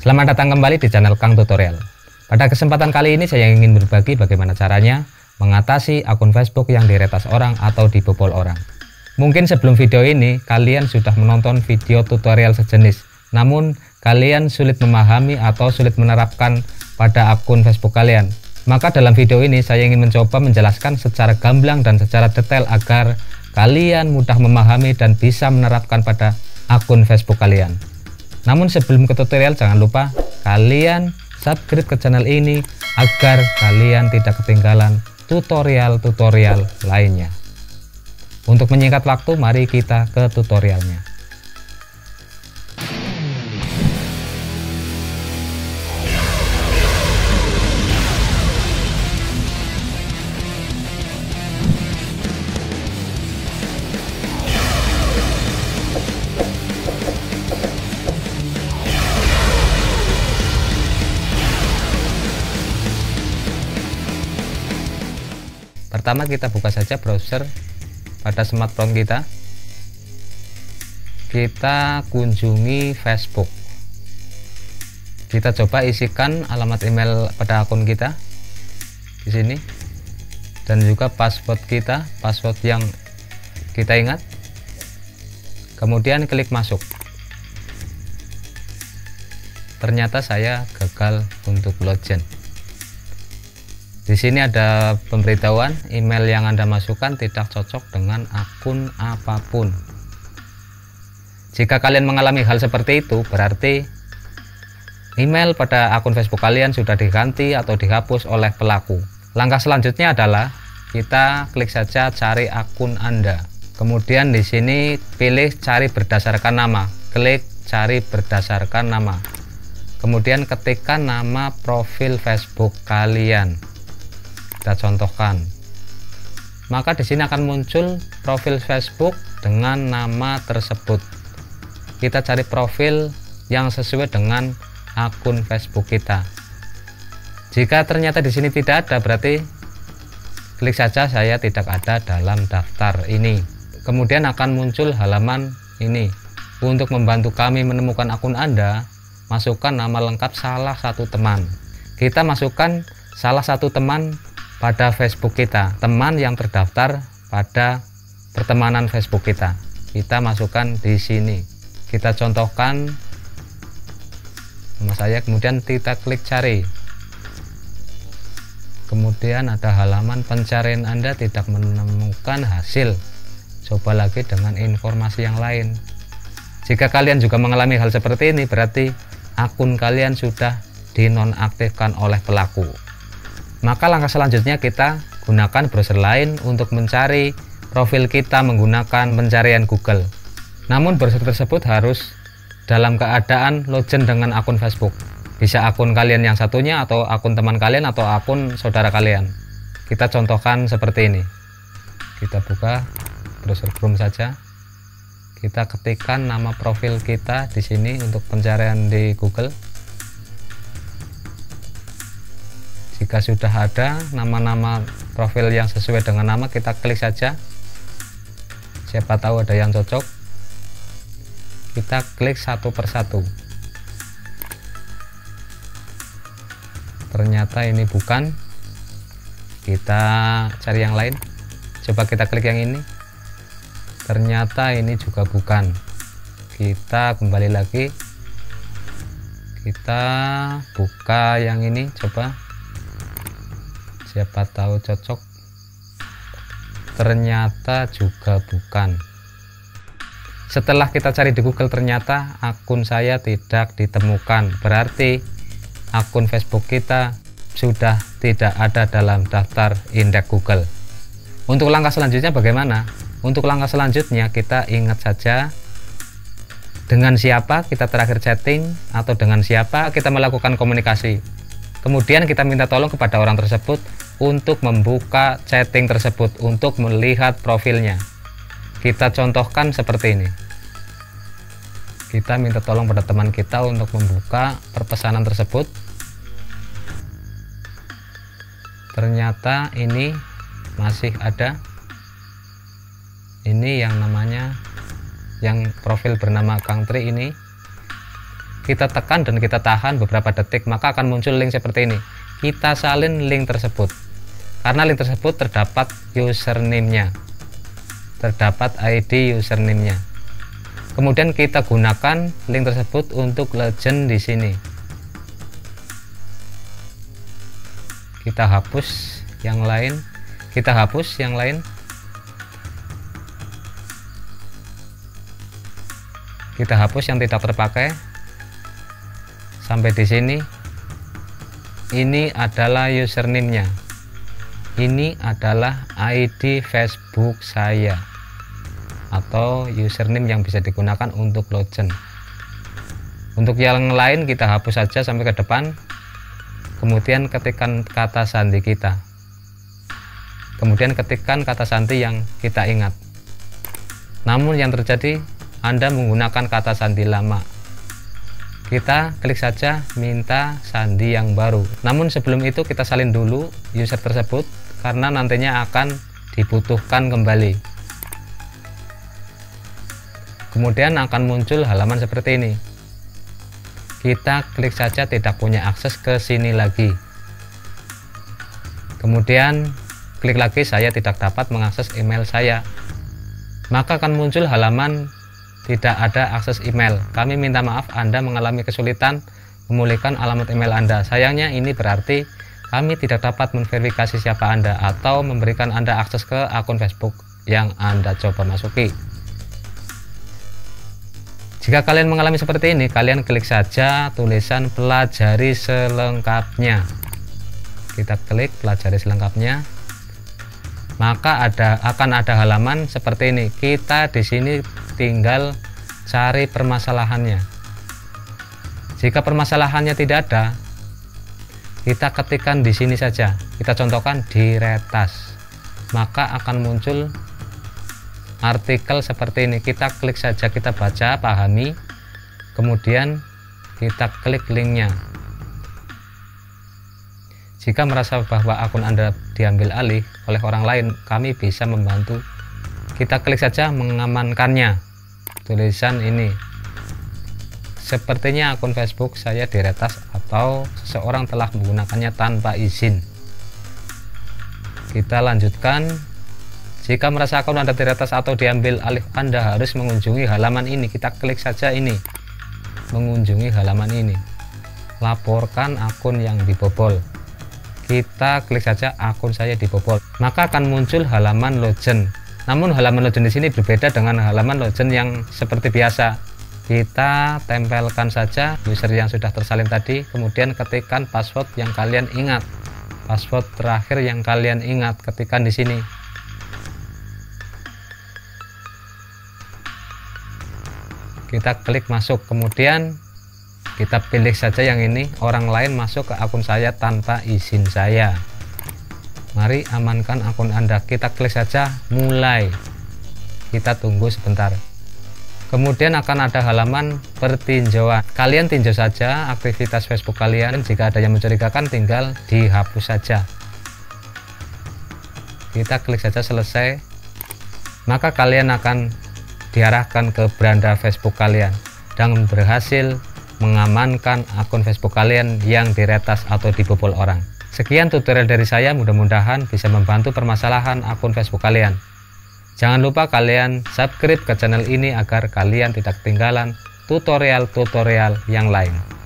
Selamat datang kembali di channel Kang Tutorial. Pada kesempatan kali ini saya ingin berbagi bagaimana caranya mengatasi akun Facebook yang diretas orang atau dibobol orang. Mungkin sebelum video ini kalian sudah menonton video tutorial sejenis, namun kalian sulit memahami atau sulit menerapkan pada akun Facebook kalian. Maka dalam video ini saya ingin mencoba menjelaskan secara gamblang dan secara detail agar kalian mudah memahami dan bisa menerapkan pada akun Facebook kalian. Namun sebelum ke tutorial jangan lupa kalian subscribe ke channel ini agar kalian tidak ketinggalan tutorial-tutorial lainnya. Untuk menyingkat waktu mari kita ke tutorialnya. Pertama kita buka saja browser pada smartphone kita. Kita kunjungi Facebook. Kita coba isikan alamat email pada akun kita di sini dan juga password kita, password yang kita ingat. Kemudian klik masuk. Ternyata saya gagal untuk login. Di sini ada pemberitahuan email yang Anda masukkan tidak cocok dengan akun apa pun. Jika kalian mengalami hal seperti itu, berarti email pada akun Facebook kalian sudah diganti atau dihapus oleh pelaku. Langkah selanjutnya adalah kita klik saja cari akun Anda. Kemudian di sini pilih cari berdasarkan nama. Klik cari berdasarkan nama. Kemudian ketikkan nama profil Facebook kalian kita contohkan. Maka di sini akan muncul profil Facebook dengan nama tersebut. Kita cari profil yang sesuai dengan akun Facebook kita. Jika ternyata di sini tidak ada berarti klik saja saya tidak ada dalam daftar ini. Kemudian akan muncul halaman ini. Untuk membantu kami menemukan akun Anda masukkan nama lengkap salah satu teman. Kita masukkan salah satu teman pada Facebook kita. Teman yang terdaftar pada pertemanan Facebook kita. Kita masukkan di sini. Kita contohkan. Nama saya kemudian kita klik cari. Kemudian ada halaman pencarian Anda tidak menemukan hasil. Coba lagi dengan informasi yang lain. Jika kalian juga mengalami hal seperti ini berarti akun kalian sudah dinonaktifkan oleh pelaku maka langkah selanjutnya kita gunakan browser lain untuk mencari profil kita menggunakan pencarian Google. Namun browser tersebut harus dalam keadaan login dengan akun Facebook. Bisa akun kalian yang satunya atau akun teman kalian atau akun saudara kalian. Kita contohkan seperti ini. Kita buka browser Chrome saja. Kita ketikkan nama profil kita di sini untuk pencarian di Google. Jika sudah ada nama-nama profil yang sesuai dengan nama kita klik saja. Siapa tahu ada yang cocok. Kita klik satu persatu. Ternyata ini bukan. Kita cari yang lain. Coba kita klik yang ini. Ternyata ini juga bukan. Kita kembali lagi. Kita buka yang ini coba siapa tahu cocok. Ternyata juga bukan. Setelah kita cari di Google ternyata akun saya tidak ditemukan. Berarti akun Facebook kita sudah tidak ada dalam daftar indeks Google. Untuk langkah selanjutnya bagaimana? Untuk langkah selanjutnya kita ingat saja dengan siapa kita terakhir chatting atau dengan siapa kita melakukan komunikasi. Kemudian kita minta tolong kepada orang tersebut untuk membuka chatting tersebut untuk melihat profilnya. Kita contohkan seperti ini. Kita minta tolong pada teman kita untuk membuka perpesanan tersebut. Ternyata ini masih ada. Ini yang namanya yang profil bernama Kang Tri ini kita tekan dan kita tahan beberapa detik maka akan muncul link seperti ini kita salin link tersebut karena link tersebut terdapat username-nya. Terdapat ID username-nya. Kemudian kita gunakan link tersebut untuk legend di sini. Kita hapus yang lain. Kita hapus yang lain. Kita hapus yang tidak terpakai. Sampai di sini. Ini adalah username-nya ini adalah ID Facebook saya atau username yang bisa digunakan untuk login. Untuk yang lain kita hapus saja sampai ke depan. Kemudian ketikkan kata sandi kita. Kemudian ketikkan kata sandi yang kita ingat. Namun yang terjadi anda menggunakan kata sandi lama. Kita klik saja minta sandi yang baru. Namun sebelum itu kita salin dulu user tersebut karena nantinya akan dibutuhkan kembali. Kemudian akan muncul halaman seperti ini. Kita klik saja tidak punya akses ke sini lagi. Kemudian klik lagi saya tidak dapat mengakses email saya. Maka akan muncul halaman tidak ada akses email. Kami minta maaf Anda mengalami kesulitan memulihkan alamat email Anda. Sayangnya ini berarti kami tidak dapat memverifikasi siapa Anda atau memberikan Anda akses ke akun Facebook yang Anda coba masuki. Jika kalian mengalami seperti ini, kalian klik saja tulisan pelajari selengkapnya. Kita klik pelajari selengkapnya. Maka ada akan ada halaman seperti ini. Kita di sini tinggal cari permasalahannya. Jika permasalahannya tidak ada, kita ketikkan di sini saja. Kita contohkan di retas. Maka akan muncul artikel seperti ini. Kita klik saja, kita baca, pahami. Kemudian kita klik linknya. Jika merasa bahwa akun Anda diambil alih oleh orang lain, kami bisa membantu. Kita klik saja mengamankannya tulisan ini sepertinya akun Facebook saya diretas atau seseorang telah menggunakannya tanpa izin. Kita lanjutkan. Jika merasa akun Anda diretas atau diambil alih Anda harus mengunjungi halaman ini. Kita klik saja ini. Mengunjungi halaman ini. Laporkan akun yang dibobol. Kita klik saja akun saya dibobol. Maka akan muncul halaman login namun halaman login di sini berbeda dengan halaman login yang seperti biasa. Kita tempelkan saja user yang sudah tersalin tadi, kemudian ketikkan password yang kalian ingat. Password terakhir yang kalian ingat ketikkan di sini. Kita klik masuk, kemudian kita pilih saja yang ini, orang lain masuk ke akun saya tanpa izin saya. Mari amankan akun Anda. Kita klik saja mulai. Kita tunggu sebentar. Kemudian akan ada halaman pertinjauan. Kalian tinjau saja aktivitas Facebook kalian. Jika ada yang mencurigakan tinggal dihapus saja. Kita klik saja selesai. Maka kalian akan diarahkan ke beranda Facebook kalian dan berhasil mengamankan akun Facebook kalian yang diretas atau dibobol orang. Sekian tutorial dari saya, mudah-mudahan bisa membantu permasalahan akun Facebook kalian. Jangan lupa kalian subscribe ke channel ini agar kalian tidak ketinggalan tutorial-tutorial yang lain.